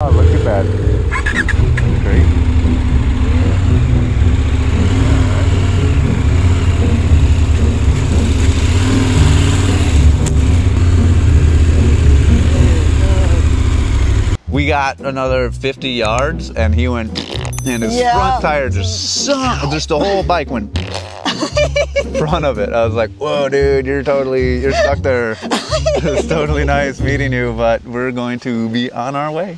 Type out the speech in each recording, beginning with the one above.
Oh, look at that. Great. We got another 50 yards and he went and his Yeah. front tire just sunk, just the whole bike went front of it. I was like, whoa, dude, you're totally, you're stuck there. it's totally nice meeting you, but we're going to be on our way.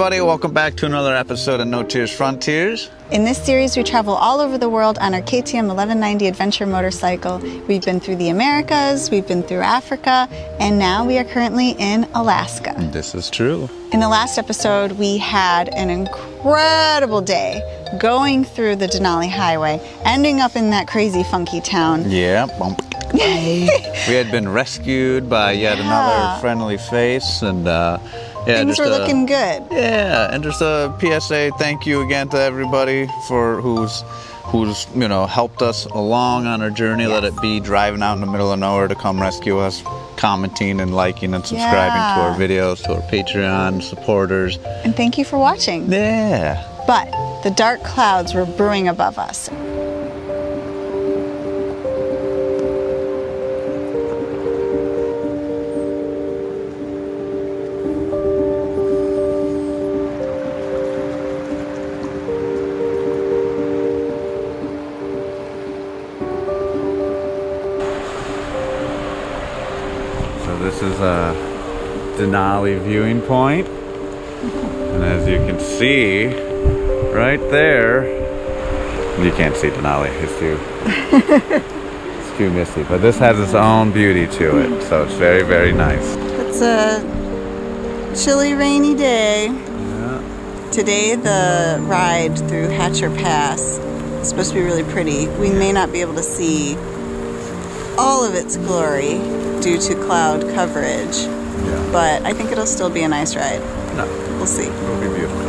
Everybody, welcome back to another episode of Notiers Frontiers. In this series, we travel all over the world on our KTM 1190 adventure motorcycle. We've been through the Americas, we've been through Africa, and now we are currently in Alaska. This is true. In the last episode, we had an incredible day going through the Denali Highway, ending up in that crazy funky town. Yeah, we had been rescued by yet Yeah. another friendly face, and uh, yeah, Things just were a- uh, looking good. Yeah, and just a PSA thank you again to everybody for who's who's you know helped us along on our journey. Let it be driving out in the middle of nowhere to come rescue us, commenting and liking and subscribing to our videos, to our Patreon supporters. And thank you for watching. Yeah. But the dark clouds were brewing above us. Denali viewing point, and as you can see, right there, you can't see Denali. It's too, it's too misty. But this has its own beauty to it, so it's very, very nice. It's a chilly, rainy day. Today, the ride through Hatcher Pass is supposed to be really pretty. We may not be able to see all of its glory due to cloud coverage, Yeah. but I think it'll still be a nice ride. No, We'll see. it'll be beautiful.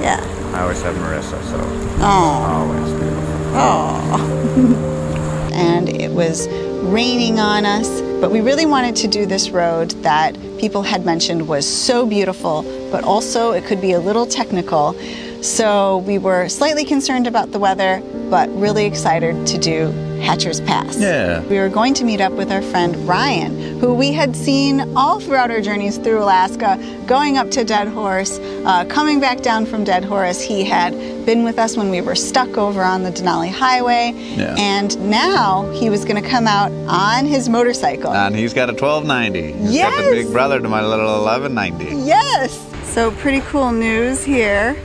Yeah. I always have Marisa, so Oh. always beautiful. Oh. and it was raining on us, but we really wanted to do this road that people had mentioned was so beautiful, but also it could be a little technical. So we were slightly concerned about the weather, but really excited to do Hatcher's Pass. Yeah. We were going to meet up with our friend Ryan, who we had seen all throughout our journeys through Alaska, going up to Deadhorse, uh, coming back down from Deadhorse. He had been with us when we were stuck over on the Denali Highway, Yeah. and now he was going to come out on his motorcycle. And he's got a 1290. He's got the Yes. big brother to my little 1190. Yes! So, pretty cool news here.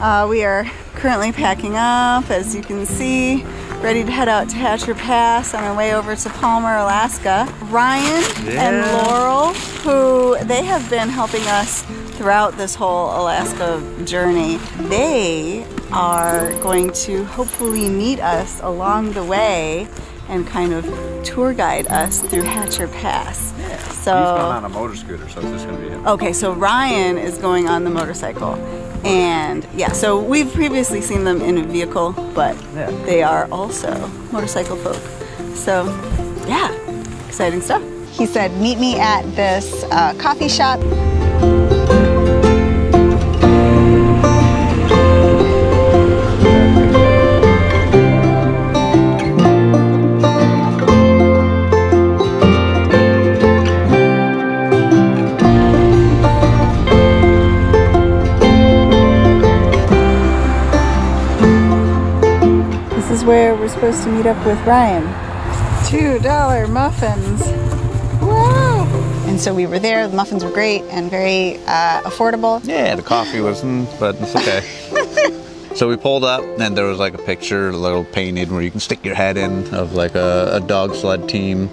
Uh, we are currently packing up, as you can see, ready to head out to Hatcher Pass on our way over to Palmer, Alaska. Ryan and Laurel, who they have been helping us throughout this whole Alaska journey, they are going to hopefully meet us along the way and kind of tour guide us through Hatcher Pass. So he's going on a motor scooter, so it's just going to be him. Okay, so Ryan is going on the motorcycle. And yeah, so we've previously seen them in a vehicle, but Yeah. they are also motorcycle folk. So yeah, exciting stuff. He said, Meet me at this uh, coffee shop. we're supposed to meet up with Ryan. $2 muffins. Wow. And so we were there. The muffins were great and very uh, affordable. Yeah, the coffee wasn't, but it's okay. So we pulled up, and there was like a picture, a little painted where you can stick your head in of like a, a dog sled team.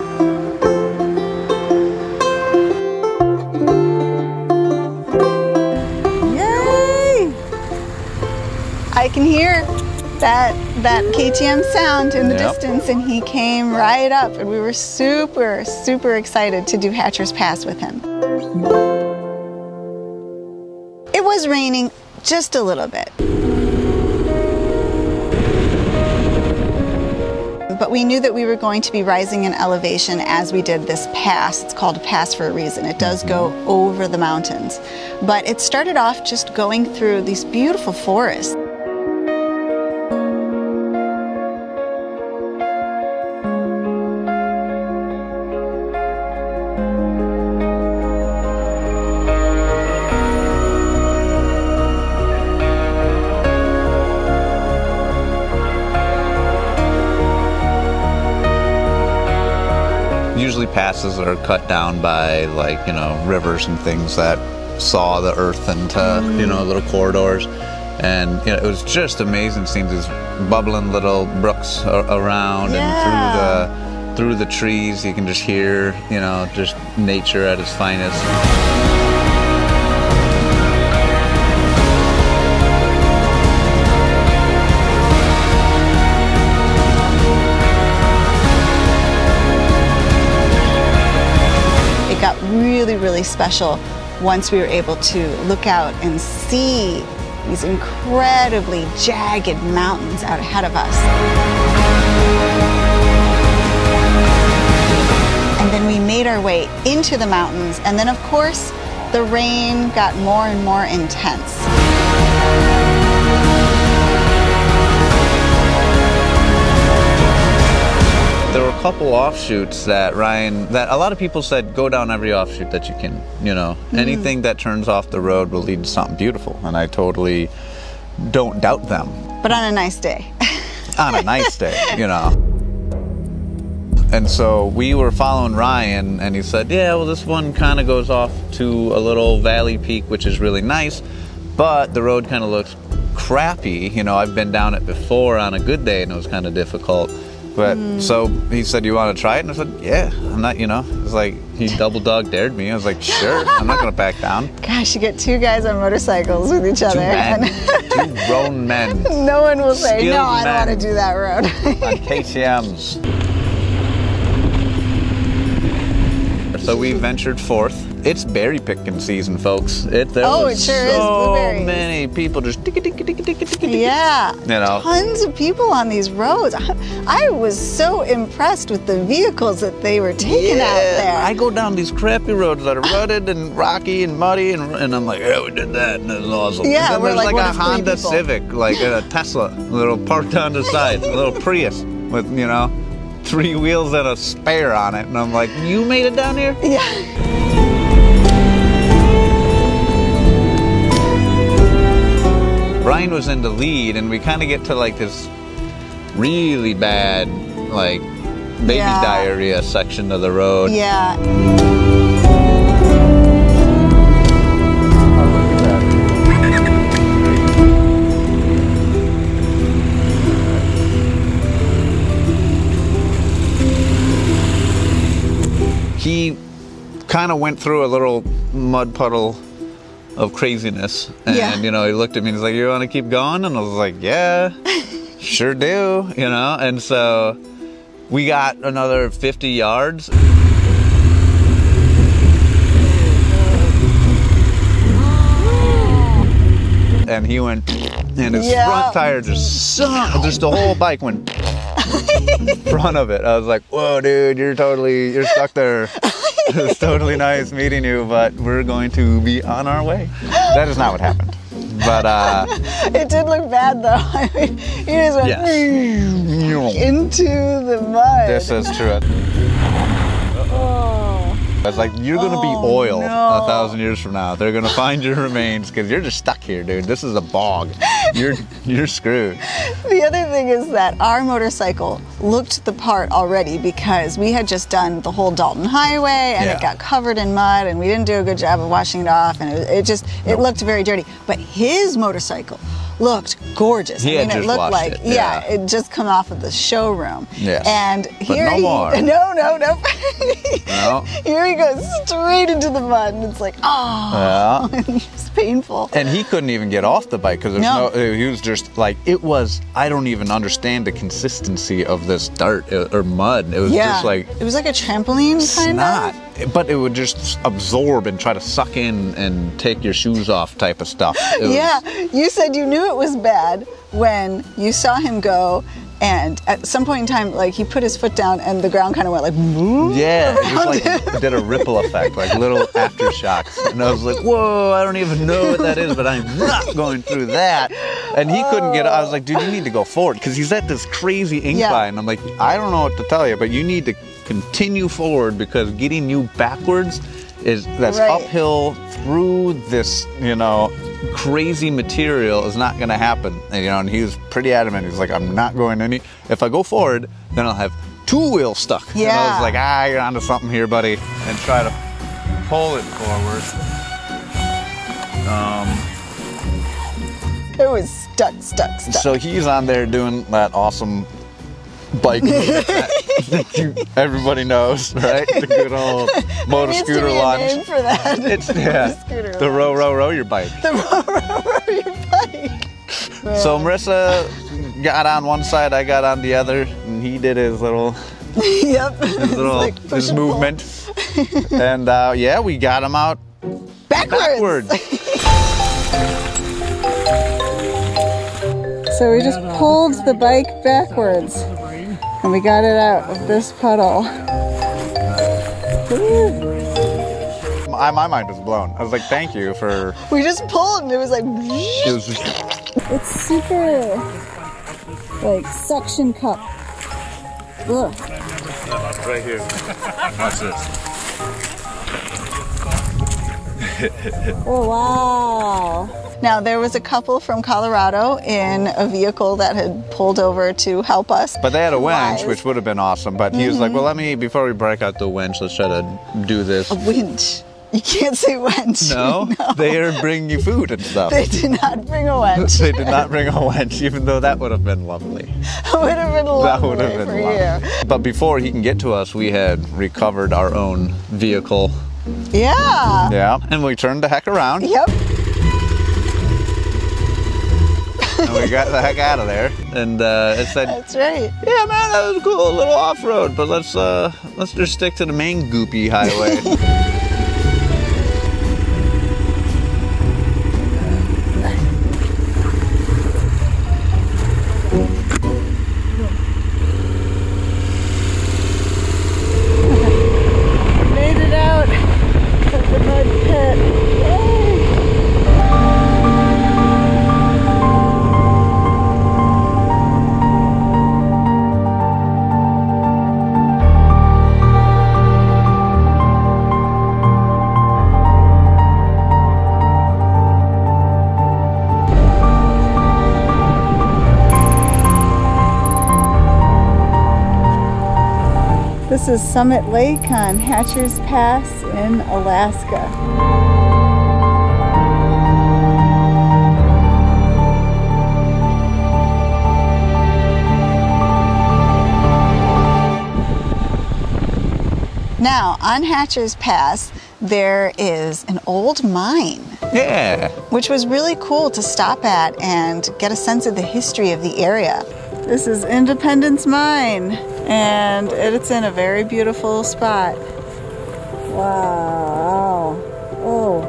Yay! I can hear that that KTM sound in the Yep. distance, and he came right up, and we were super, super excited to do Hatcher's Pass with him. It was raining just a little bit. But we knew that we were going to be rising in elevation as we did this pass. It's called a pass for a reason. It does go mm-hmm. over the mountains. But it started off just going through these beautiful forests. Usually passes are cut down by like, you know, rivers and things that saw the earth into, you know, little corridors. And you know, it was just amazing seeing these bubbling little brooks around Yeah. and through the through the trees you can just hear, you know, just nature at its finest. Really, really special once we were able to look out and see these incredibly jagged mountains out ahead of us. And then we made our way into the mountains, and then, of course, the rain got more and more intense. Couple offshoots that Ryan, that a lot of people said go down every offshoot that you can, you know, mm-hmm. anything that turns off the road will lead to something beautiful. And I totally don't doubt them But on a nice day. on a nice day, you know. And so we were following Ryan, and he said, Yeah, well, this one kind of goes off to a little valley peak, which is really nice, but the road kind of looks crappy. You know, I've been down it before on a good day, and it was kind of difficult. But hmm. so he said, You want to try it? And I said, Yeah, I'm not, you know, it's like he double dog dared me. I was like, Sure, I'm not going to back down. Gosh, you get two guys on motorcycles with each Two other. men, two grown men no one will say, no, I don't want to do that road. on KTMs. So we ventured forth. It's berry picking season, folks. It there Oh, it sure is, so many people just ticka ticka ticka ticka ticka. yeah. You know. Tons of people on these roads. I, I was so impressed with the vehicles that they were taking out there. I go down these crappy roads that are rutted and rocky and muddy, and, and I'm like, yeah, we did that, and it was awesome. Yeah, we're there's like like, a Honda. Civic, like a Tesla, a little parked on the side, a little Prius with you know, three wheels and a spare on it, and I'm like, you made it down here? yeah. Brian was in the lead, and we kind of get to like this really bad, like baby Yeah. diarrhea section of the road. Yeah. Kind of went through a little mud puddle of craziness, and Yeah. you know, he looked at me and he's like, "You want to keep going?" And I was like, "Yeah, sure do," you know. And so we got another 50 yards. And he went, and his Yeah. front tire just sunk, just the whole bike went in front of it. I was like, whoa, dude, you're totally, you're stuck there. it's totally nice meeting you, but we're going to be on our way. That is not what happened. But, uh, It did look bad though. I mean, you just went yes. into the mud. This is true. oh. I was like, you're gonna be Oh, oil no. a thousand years from now. They're gonna find your remains because you're just stuck here, dude. This is a bog. You're you're screwed. The other thing is that our motorcycle looked the part already because we had just done the whole Dalton Highway and Yeah. it got covered in mud and we didn't do a good job of washing it off and it, it just it looked very dirty. But his motorcycle looked gorgeous. He I mean, just it looked like it, yeah, yeah. it just come off of the showroom. Yes. And here no he, more. no, no, no. No. here he goes straight into the mud, and it's like, oh, Yeah. it's painful. And he couldn't even get off the bike because there's No. no. He was just like it was. I don't even understand the consistency of this dirt uh, or mud. It was yeah, just like it was like a trampoline kind snot. of. But it would just absorb and try to suck in and take your shoes off type of stuff. Was- Yeah, you said you knew it was bad when you saw him go, and at some point in time, like he put his foot down, and the ground kind of went like. Yeah, it was like it did a ripple effect, like little aftershocks. And I was like, whoa, I don't even know what that is, but I'm not going through that. And he couldn't get I was like, dude, you need to go forward because he's at this crazy incline. I'm like, I don't know what to tell you, but you need to continue forward because getting you backwards is that's Right. uphill through this, you know, crazy material is not going to happen. And, you know, and he was pretty adamant. He's like, I'm not going any. If I go forward, then I'll have two wheels stuck. And I was like, ah, you're onto something here, buddy. And try to pull it forward. It was stuck, stuck, stuck. So he's on there doing that awesome bike everybody knows, right? The good old motor scooter launch. Name for that. It's yeah, scooter the row, row, row your bike. The row, row, row your bike. So Marisa got on one side, I got on the other, and he did his little, yep. his little like his and movement. and uh, yeah, we got him out Backwards. backwards. So we just pulled the bike backwards, and we got it out of this puddle. my, my mind was blown. I was like, thank you for. We just pulled, and it was like. It was just, It's super like suction cup. Ugh. right here. Watch this. Oh wow. Now there was a couple from Colorado in a vehicle that had pulled over to help us. But they had a winch, Wise. which would have been awesome. But he was like, Mm-hmm. well, let me, before we break out the winch, let's try to do this. A winch. You can't say winch. No, they are bringing you food and stuff. They did not bring a winch. They did not bring a winch, even though that would have been lovely. That would have been lovely. That lovely would have been for lovely. you. But before he can get to us, we had recovered our own vehicle. Yeah. Yeah. And we turned the heck around Yep. and we got the heck out of there. And uh, it said, That's right. yeah, man, that was cool, a little off road, but let's uh, let's just stick to the main goopy highway. Summit Lake on Hatcher's Pass in Alaska. Now, on Hatcher's Pass, there is an old mine, yeah. which was really cool to stop at and get a sense of the history of the area. This is Independence Mine, and it's in a very beautiful spot. Wow. Oh.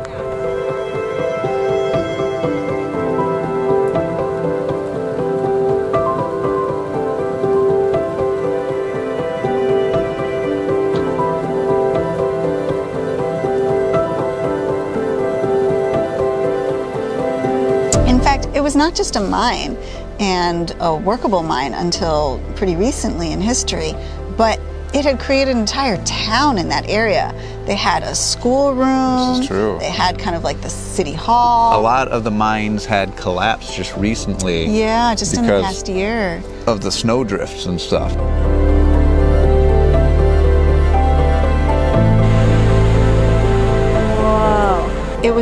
In fact, it was not just a mine and a workable mine until pretty recently in history, but it had created an entire town in that area. They had a schoolroom. This is true. They had kind of like the city hall. A lot of the mines had collapsed just recently Yeah, just in the past year. of the snowdrifts and stuff.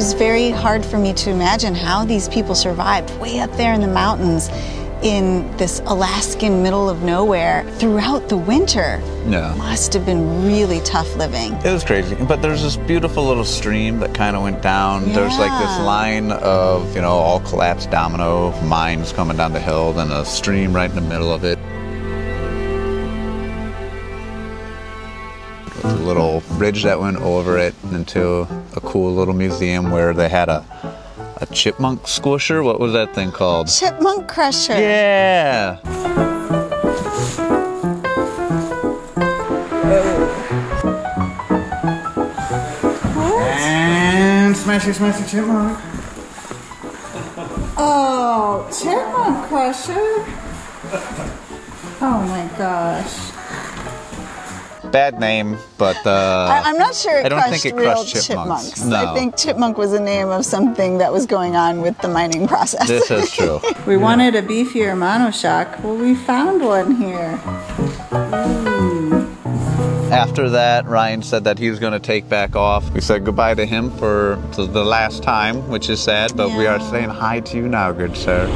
Was very hard for me to imagine how these people survived way up there in the mountains in this Alaskan middle of nowhere throughout the winter. Yeah. Must have been really tough living. It was crazy. But there's this beautiful little stream that kind of went down. Yeah. There's like this line of, you know, all collapsed domino mines coming down the hill, then a stream right in the middle of it. Bridge that went over it into a cool little museum where they had a, a chipmunk squisher. What was that thing called? Chipmunk Crusher. Yeah. And smashy, smashy chipmunk. Oh, Chipmunk Crusher. Oh my gosh. Bad name, but uh, I, I'm not sure it I don't crushed think it crushed chipmunks. I No. think chipmunk was the name of something that was going on with the mining process. this is true. we wanted a beefier monoshock. Well, we found one here. After that, Ryan said that he was going to take back off. We said goodbye to him for the the last time, which is sad, but we are saying hi to you now, good sir.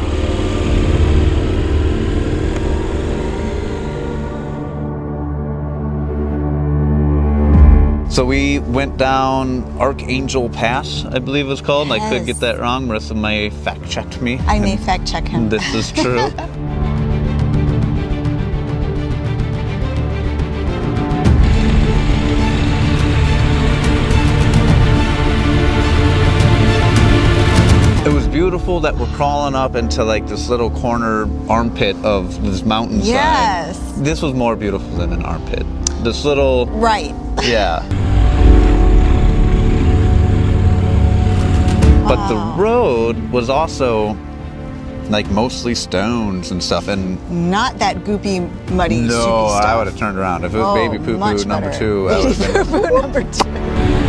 So we went down Archangel Pass, I believe it was called. I could get that wrong. Marisa may fact check me. I may fact check him. This is true. It was beautiful that we're crawling up into like this little corner armpit of this mountainside. Yes. This was more beautiful than an armpit. This little, Right. Yeah. But the road was also like mostly stones and stuff. And Not that goopy, muddy, no. I would have turned around. If it was Oh, baby poo poo number better. two, Baby poo-poo number two.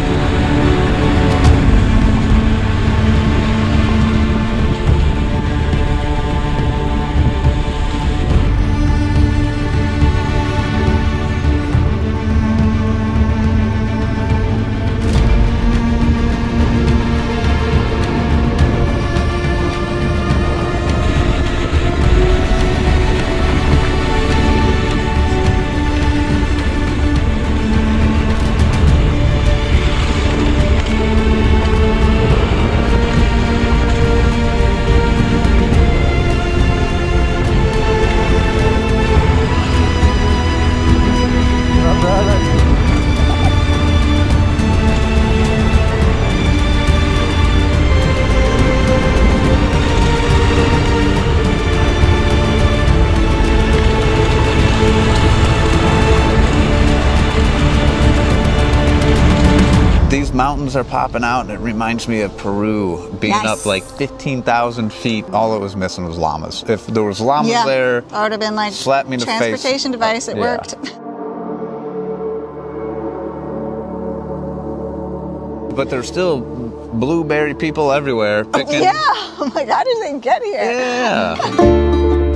Popping out, and it reminds me of Peru being up like 15,000 feet. All it was missing was llamas. If there was llamas Yeah, there, I would have been like Slap me in the face. transportation uh, device. It Yeah. worked. but there's still blueberry people everywhere picking. Yeah. I'm like, how did they get here? Yeah.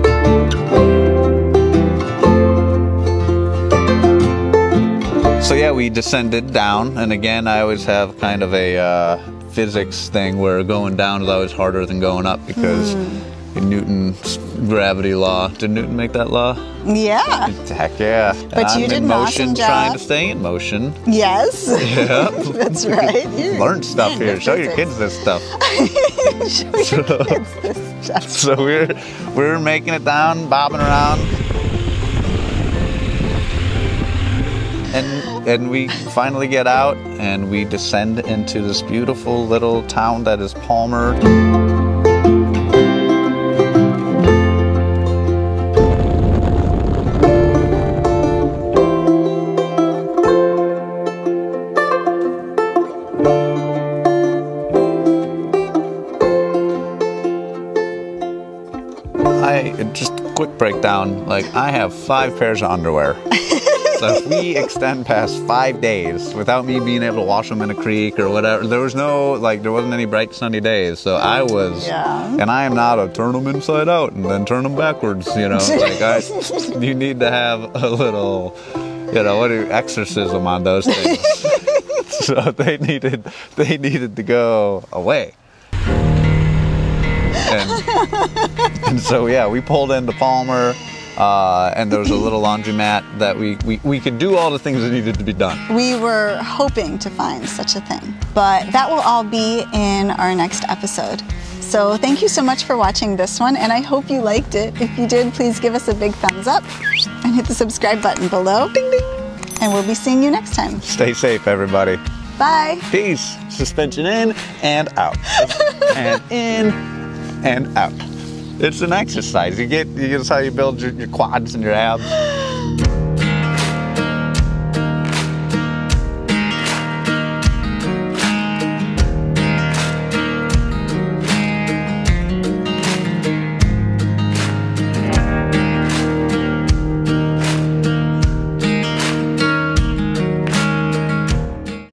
So yeah, we descended down, and again, I always have kind of a uh, physics thing where going down is always harder than going up because in Newton's gravity law. Did Newton make that law? Yeah. Heck yeah! But I'm you did in motion, awesome trying to stay in motion. Yes. Yeah. That's right. You Learn stuff here. Show your kids this stuff. Show your kids this stuff. So we're we're making it down, bobbing around, and and we finally get out and we descend into this beautiful little town that is Palmer. I just quick breakdown. Like I have five pairs of underwear. so if we extend past five days without me being able to wash them in a creek or whatever, there was no like there wasn't any bright sunny days. So I was, Yeah. and I am not a turn them inside out and then turn them backwards. You know, like I, you need to have a little, you know, what do exorcism on those things. so they needed they needed to go away. And, and so yeah, we pulled into Palmer. Uh, and there was a little laundromat that we, we, we could do all the things that needed to be done. We were hoping to find such a thing, but that will all be in our next episode. So thank you so much for watching this one, and I hope you liked it. If you did, please give us a big thumbs up and hit the subscribe button below. Ding ding. And we'll be seeing you next time. Stay safe, everybody. Bye. Peace. Suspension in and out. and in and out. It's an exercise. You get, you get how you build your, your quads and your abs.